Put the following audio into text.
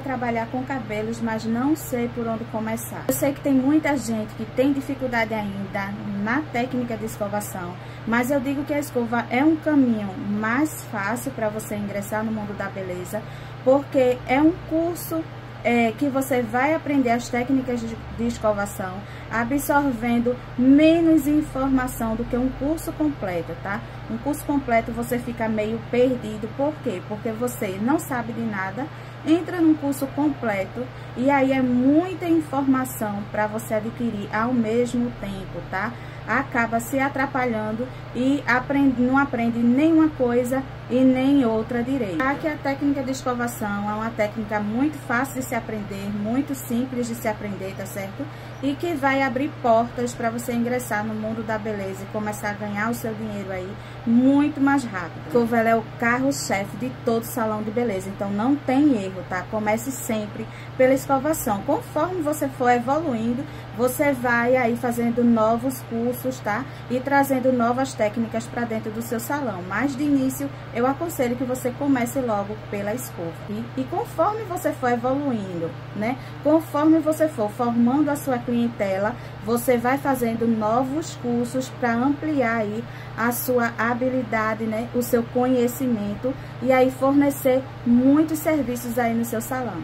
trabalhar com cabelos, mas não sei por onde começar. Eu sei que tem muita gente que tem dificuldade ainda na técnica de escovação, mas eu digo que a escova é um caminho mais fácil para você ingressar no mundo da beleza, porque é um curso é, que você vai aprender as técnicas de, escovação, absorvendo menos informação do que um curso completo, tá? Um curso completo você fica meio perdido, por quê? Porque você não sabe de nada, entra num curso completo e aí é muita informação para você adquirir ao mesmo tempo, tá? Acaba se atrapalhando e aprende, não aprende nenhuma coisa e nem outra direito. Aqui a técnica de escovação é uma técnica muito fácil de se aprender, muito simples de se aprender, tá certo? E que vai abrir portas para você ingressar no mundo da beleza e começar a ganhar o seu dinheiro aí muito mais rápido. Escova é o carro-chefe de todo salão de beleza, então não tem erro, tá? Comece sempre pela escovação. Conforme você for evoluindo, você vai aí fazendo novos cursos, tá? E trazendo novas técnicas para dentro do seu salão. Mas de início, eu aconselho que você comece logo pela escova. E, e conforme você for evoluindo, né? Conforme você for formando a sua clientela, você vai fazendo novos cursos para ampliar aí a sua habilidade, né? O seu conhecimento e aí fornecer muitos serviços aí no seu salão.